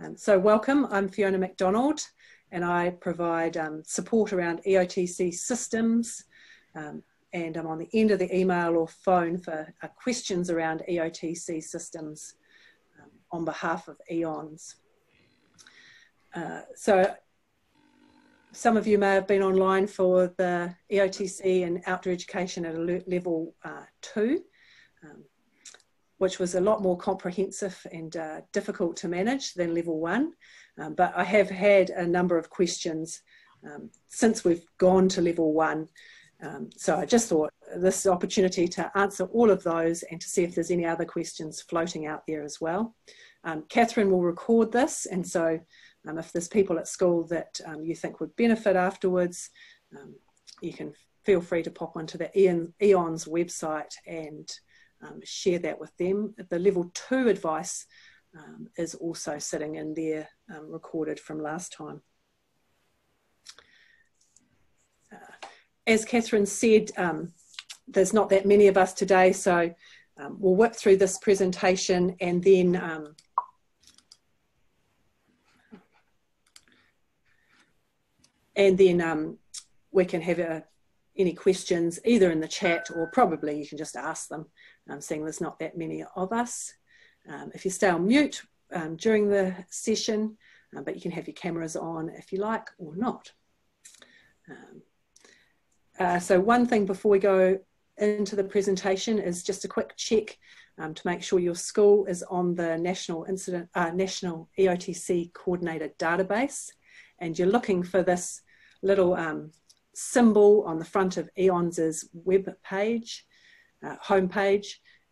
Um, so welcome, I'm Fiona McDonald and I provide um, support around EOTC systems um, and I'm on the end of the email or phone for uh, questions around EOTC systems um, on behalf of EONZ. Uh, so some of you may have been online for the EOTC and outdoor education at alert level uh, two. Um, which was a lot more comprehensive and uh, difficult to manage than level one. Um, but I have had a number of questions um, since we've gone to level one. Um, so I just thought this opportunity to answer all of those and to see if there's any other questions floating out there as well. Um, Catherine will record this and so um, if there's people at school that um, you think would benefit afterwards, you can feel free to pop onto the EONZ website and um, share that with them. The level two advice um, is also sitting in there um, recorded from last time. Uh, as Catherine said, um, there's not that many of us today, so um, we'll whip through this presentation and then um, and then we can have a, any questions either in the chat or probably you can just ask them um, seeing there's not that many of us. Um, if you stay on mute um, during the session, uh, but you can have your cameras on if you like or not. Um, uh, so one thing before we go into the presentation is just a quick check um, to make sure your school is on the National Incident uh, National EOTC Coordinator database, and you're looking for this little um, symbol on the front of EONZ's web page uh, homepage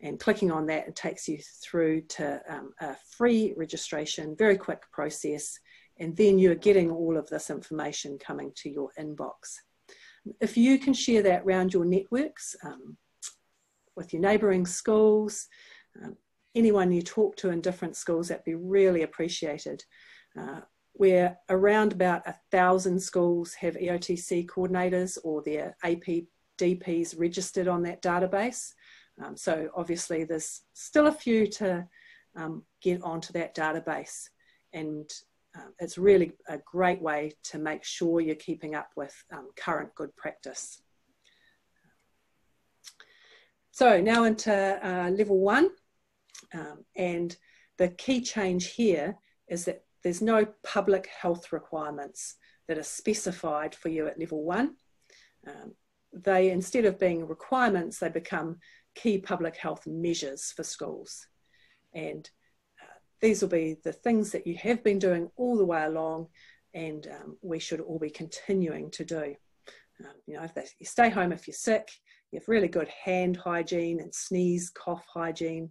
and clicking on that it takes you through to um, a free registration, very quick process, and then you're getting all of this information coming to your inbox. If you can share that around your networks um, with your neighbouring schools, um, anyone you talk to in different schools, that'd be really appreciated. Uh, where around about a thousand schools have EOTC coordinators or their AP DPs registered on that database. Um, so obviously there's still a few to um, get onto that database and um, it's really a great way to make sure you're keeping up with um, current good practice. So now into uh, level one um, and the key change here is that there's no public health requirements that are specified for you at level one. Um, they, instead of being requirements, they become key public health measures for schools. And uh, these will be the things that you have been doing all the way along and um, we should all be continuing to do. Um, you know, if they, you stay home if you're sick, you have really good hand hygiene and sneeze, cough hygiene.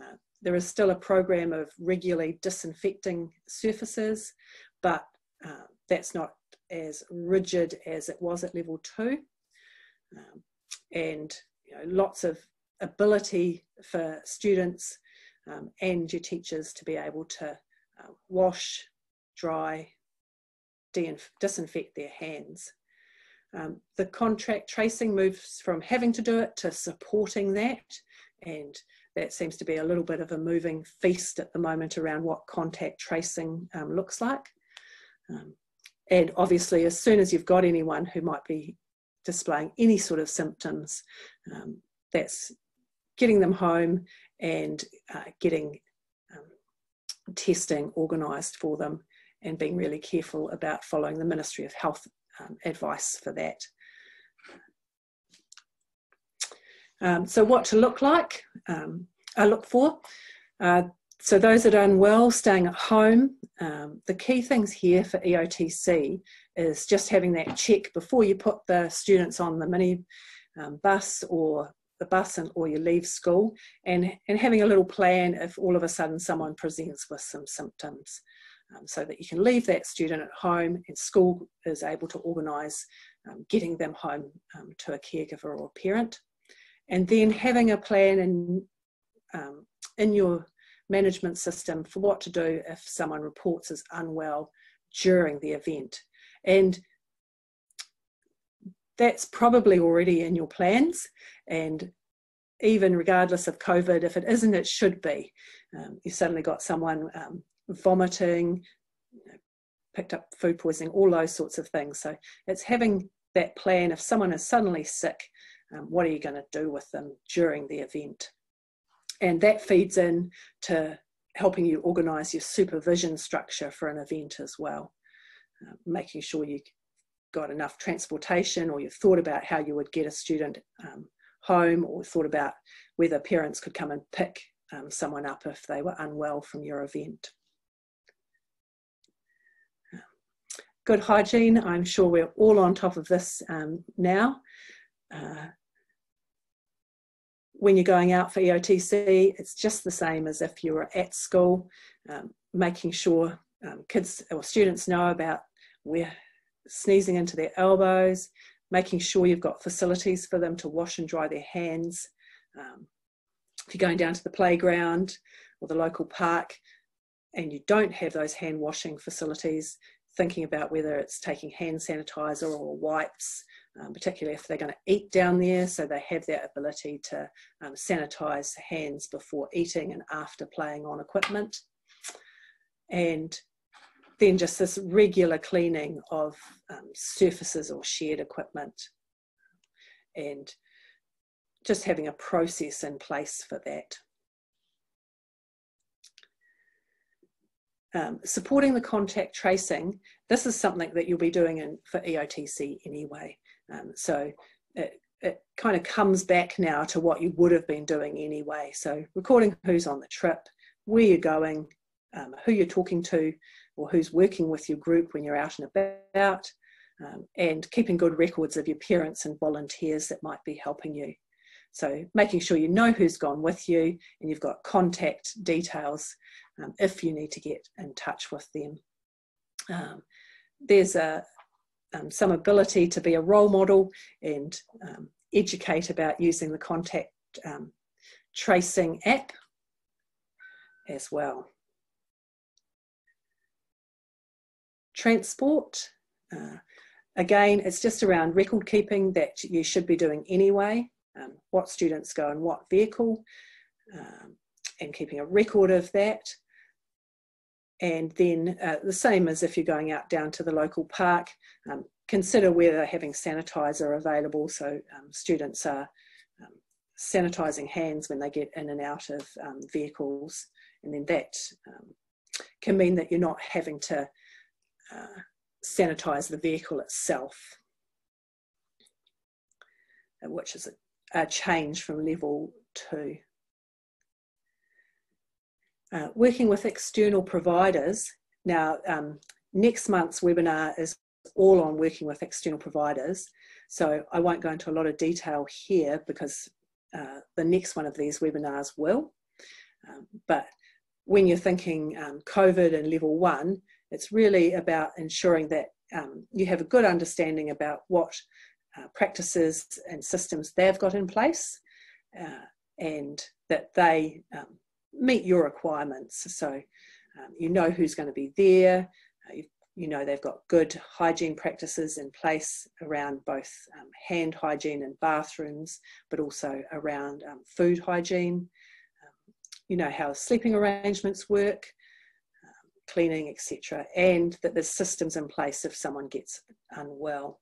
Uh, there is still a program of regularly disinfecting surfaces, but uh, that's not as rigid as it was at level two um, and you know, lots of ability for students um, and your teachers to be able to uh, wash, dry, disinfect their hands. Um, the contact tracing moves from having to do it to supporting that and that seems to be a little bit of a moving feast at the moment around what contact tracing um, looks like. Um, and obviously, as soon as you've got anyone who might be displaying any sort of symptoms, um, that's getting them home and uh, getting um, testing organised for them and being really careful about following the Ministry of Health um, advice for that. Um, so what to look like, um, I look for. Uh, so those that are unwell, staying at home. Um, the key things here for EOTC is just having that check before you put the students on the mini um, bus or the bus and, or you leave school and, and having a little plan if all of a sudden someone presents with some symptoms um, so that you can leave that student at home and school is able to organise um, getting them home um, to a caregiver or parent. And then having a plan in, um, in your management system for what to do if someone reports as unwell during the event. And that's probably already in your plans. And even regardless of COVID, if it isn't, it should be. Um, you've suddenly got someone um, vomiting, picked up food poisoning, all those sorts of things. So it's having that plan. If someone is suddenly sick, um, what are you going to do with them during the event? And that feeds in to helping you organise your supervision structure for an event as well, uh, making sure you got enough transportation or you've thought about how you would get a student um, home or thought about whether parents could come and pick um, someone up if they were unwell from your event. Good hygiene, I'm sure we're all on top of this um, now. Uh, when you're going out for EOTC, it's just the same as if you were at school, um, making sure um, kids or students know about where sneezing into their elbows, making sure you've got facilities for them to wash and dry their hands. Um, if you're going down to the playground or the local park and you don't have those hand washing facilities, thinking about whether it's taking hand sanitizer or wipes, um, particularly if they're going to eat down there, so they have that ability to um, sanitize hands before eating and after playing on equipment. And then just this regular cleaning of um, surfaces or shared equipment and just having a process in place for that. Um, supporting the contact tracing, this is something that you'll be doing in, for EOTC anyway. Um, so it, it kind of comes back now to what you would have been doing anyway. So recording who's on the trip, where you're going, um, who you're talking to, or who's working with your group when you're out and about, um, and keeping good records of your parents and volunteers that might be helping you. So making sure you know who's gone with you and you've got contact details um, if you need to get in touch with them. Um, there's a, um, some ability to be a role model and um, educate about using the contact um, tracing app as well. Transport, uh, again, it's just around record keeping that you should be doing anyway. Um, what students go in what vehicle um, and keeping a record of that and then uh, the same as if you're going out down to the local park, um, consider whether having sanitizer available so um, students are um, sanitizing hands when they get in and out of um, vehicles and then that um, can mean that you're not having to uh, sanitize the vehicle itself which is a, a change from level two. Uh, working with external providers. Now, um, next month's webinar is all on working with external providers. So I won't go into a lot of detail here because uh, the next one of these webinars will. Um, but when you're thinking um, COVID and level one, it's really about ensuring that um, you have a good understanding about what uh, practices and systems they've got in place uh, and that they um, meet your requirements. So um, you know who's going to be there. Uh, you, you, know they've got good hygiene practices in place around both um, hand hygiene and bathrooms, but also around um, food hygiene. Um, you know how sleeping arrangements work, um, cleaning, etc., and that there's systems in place if someone gets unwell.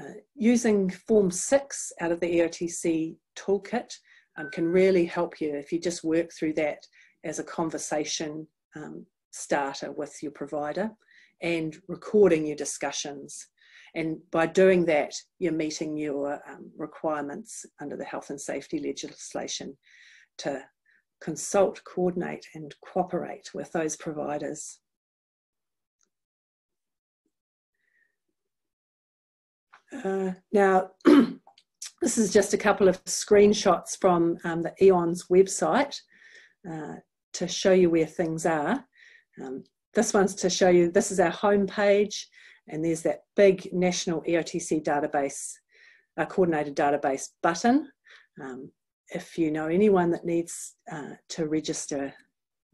Uh, using Form 6 out of the EOTC toolkit um, can really help you if you just work through that as a conversation um, starter with your provider and recording your discussions. And by doing that, you're meeting your um, requirements under the health and safety legislation to consult, coordinate, and cooperate with those providers. Uh, now, This is just a couple of screenshots from um, the EONZ website uh, to show you where things are. Um, this one's to show you, this is our home page, and there's that big national EOTC database, uh, coordinated database button. Um, if you know anyone that needs uh, to register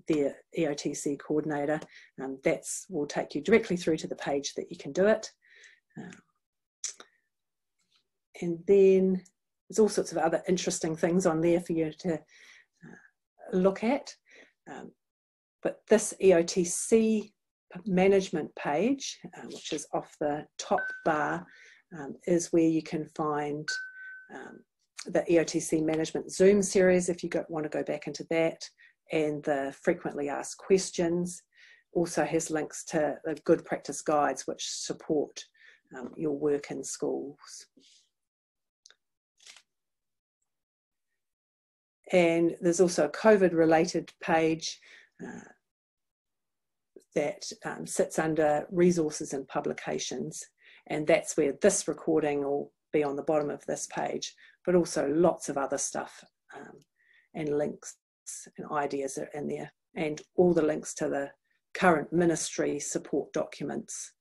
their EOTC coordinator, um, that will take you directly through to the page that you can do it. Um, and then there's all sorts of other interesting things on there for you to uh, look at. Um, but this EOTC management page, uh, which is off the top bar, um, is where you can find um, the EOTC management Zoom series if you go, want to go back into that, and the frequently asked questions. Also has links to the good practice guides which support um, your work in schools. And there's also a COVID related page uh, that um, sits under resources and publications. And that's where this recording will be on the bottom of this page, but also lots of other stuff um, and links and ideas are in there. And all the links to the current ministry support documents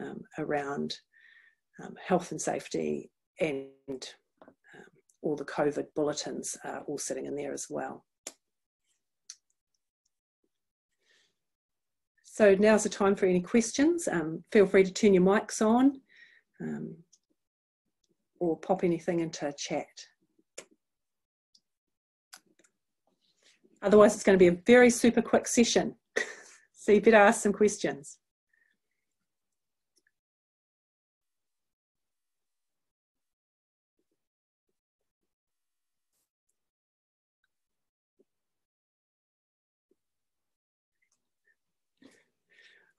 um, around um, health and safety and all the COVID bulletins are all sitting in there as well. So now's the time for any questions. Um, feel free to turn your mics on um, or pop anything into chat. Otherwise, it's going to be a very super quick session. so you better ask some questions.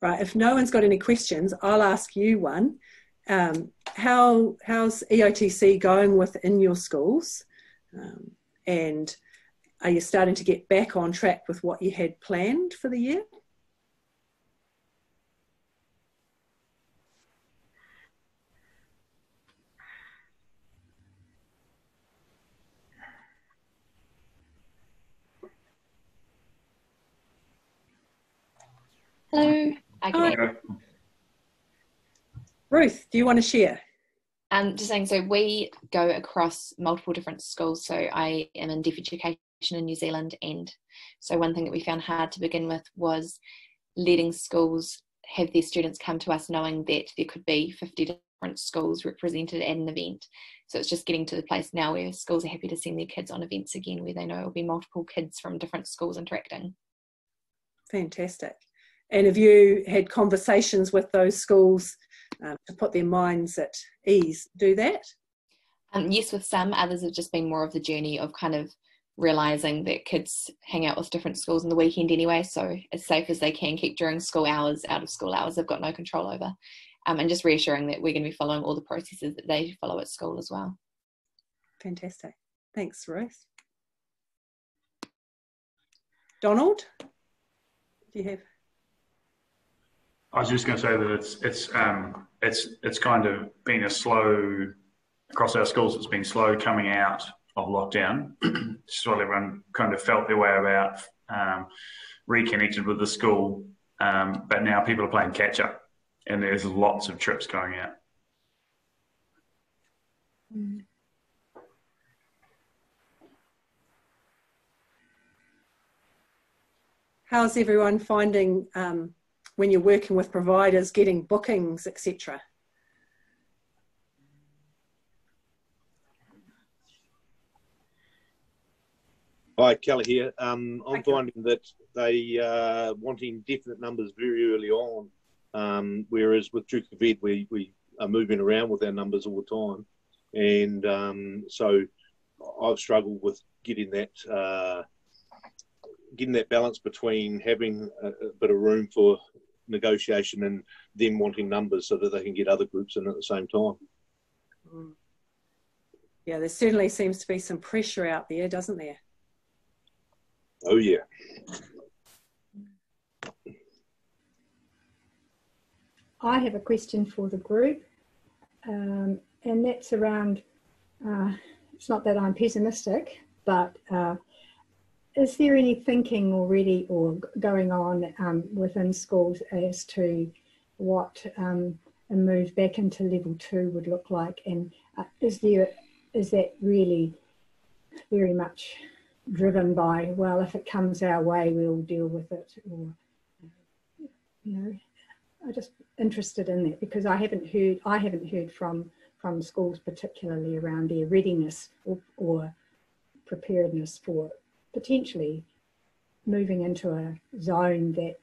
Right, if no one's got any questions, I'll ask you one. Um, how how's EOTC going within your schools? Um, and are you starting to get back on track with what you had planned for the year? Hello. Okay. Ruth, do you want to share? Um, just saying, so we go across multiple different schools. So I am in deaf education in New Zealand, and so one thing that we found hard to begin with was letting schools have their students come to us knowing that there could be 50 different schools represented at an event. So it's just getting to the place now where schools are happy to send their kids on events again, where they know it will be multiple kids from different schools interacting. Fantastic. And have you had conversations with those schools um, to put their minds at ease do that? Um, yes, with some. Others have just been more of the journey of kind of realizing that kids hang out with different schools in the weekend anyway, so as safe as they can keep during school hours, out of school hours, they've got no control over. Um, and just reassuring that we're going to be following all the processes that they follow at school as well. Fantastic. Thanks, Ruth. Donald, do you have? I was just going to say that it's it's um, it's it's kind of been a slow across our schools. It's been slow coming out of lockdown. while everyone kind of felt their way about, um, reconnected with the school, um, but now people are playing catch up, and there's lots of trips going out. Mm. How's everyone finding um, when you're working with providers, getting bookings, etc. Hi, Kelly here. Um, I'm finding that they uh, wanting definite numbers very early on, um, whereas with Duke of Ed, we, we are moving around with our numbers all the time. And um, so I've struggled with getting that uh, getting that balance between having a, a, bit of room for negotiation and them wanting numbers so that they can get other groups in at the same time. Mm. Yeah, there certainly seems to be some pressure out there, doesn't there? Oh, yeah. I have a question for the group, um, and that's around. Uh, it's not that I'm pessimistic, but uh, is there any thinking already or going on um, within schools as to what um, a move back into level two would look like? And uh, is there is that really very much driven by well, if it comes our way, we'll deal with it, or you know, I'm just interested in that because I haven't heard I haven't heard from from schools particularly around their readiness or, or preparedness for potentially moving into a zone that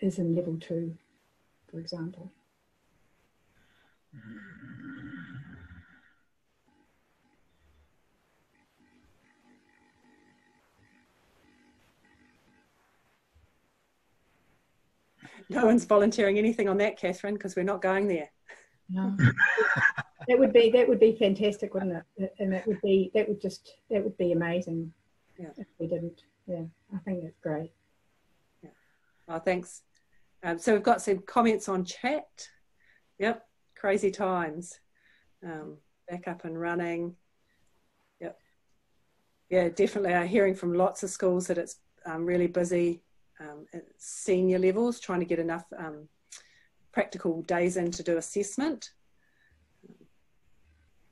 is in level two, for example. No one's volunteering anything on that, Catherine, because we're not going there. No. that would be that would be fantastic, wouldn't it? And that would be that would just that would be amazing. Yeah. If we didn't. Yeah, I think it's great. Yeah. Oh, thanks. Um, so we've got some comments on chat. Yep, crazy times. Um, back up and running. Yep. Yeah, definitely. I'm hearing from lots of schools that it's um, really busy um, at senior levels, trying to get enough um, practical days in to do assessment.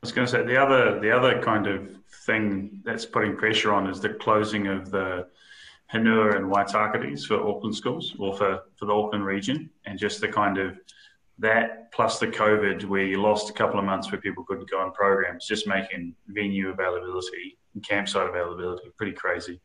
Was going to say the other the other kind of thing that's putting pressure on is the closing of the Hunua and Waitakeres for Auckland schools or for, for the Auckland region, and just the kind of that plus the COVID, where you lost a couple of months where people couldn't go on programs, just making venue availability and campsite availability pretty crazy.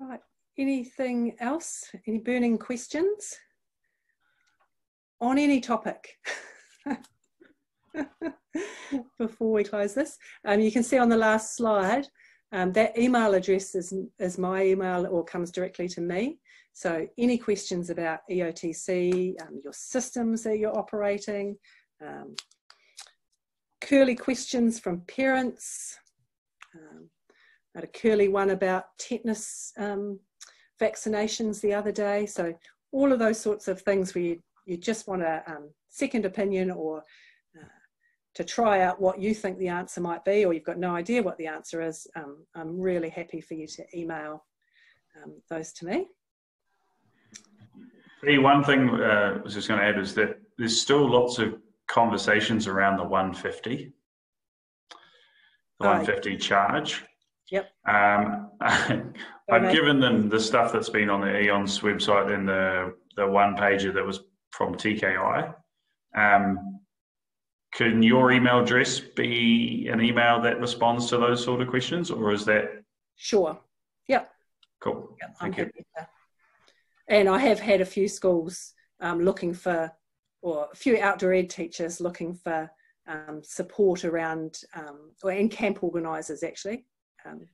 Right. Anything else? Any burning questions on any topic? Before we close this, um, you can see on the last slide um, that email address is, is my email or comes directly to me. So any questions about EOTC, um, your systems that you're operating, um, curly questions from parents, had a curly one about tetanus um, vaccinations the other day. So all of those sorts of things where you, you just want a um, second opinion or uh, to try out what you think the answer might be, or you've got no idea what the answer is, um, I'm really happy for you to email um, those to me. The one thing uh, I was just going to add is that there's still lots of conversations around the 150, the 150 charge. Yep. Um, I've given them the stuff that's been on the EONZ website and the the one pager that was from TKI. Um, can your email address be an email that responds to those sort of questions, or is that sure? Yep. Cool. Yep, I'm Thank happy to. And I have had a few schools um, looking for, or a few outdoor ed teachers looking for um, support around, um, or and camp organisers actually, um,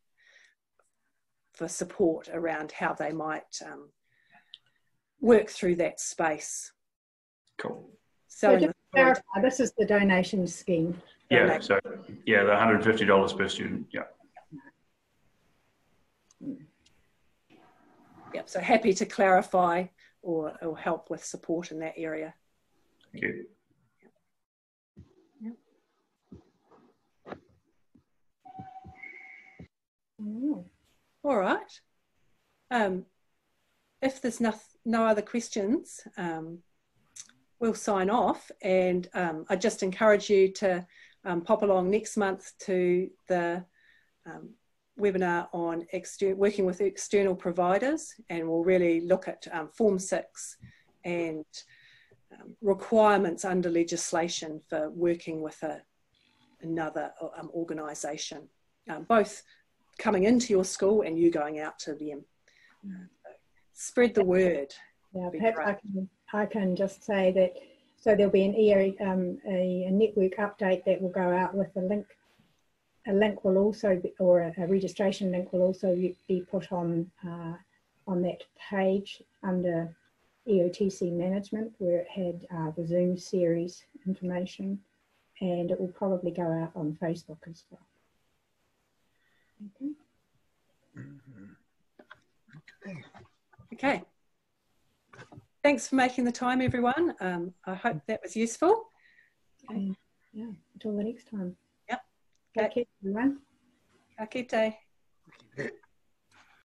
for support around how they might um, work through that space. Cool. So, just clarify, this is the donation scheme. Yeah, donation. so yeah, the $150 per student, yeah. Yep, so happy to clarify or, or help with support in that area. Thank you. Mm. All right. Um, if there's no, no other questions, um, we'll sign off. And um, I just encourage you to um, pop along next month to the um, webinar on working with external providers. And we'll really look at um, Form 6 and requirements under legislation for working with a, another organisation, both coming into your school and you going out to them. Mm. Spread the word. Yeah, perhaps I can, I can just say that so there'll be an EO, um, a, a, network update that will go out with a link. A link will also, be, or a, a, registration link will also be put on uh, on that page under EOTC management where it had uh, the Zoom series information and it will probably go out on Facebook as well. Okay. Okay. Thanks for making the time, everyone. Um, I hope that was useful. Okay. Yeah, until the next time. Yep. Okay, everyone. Ka kite.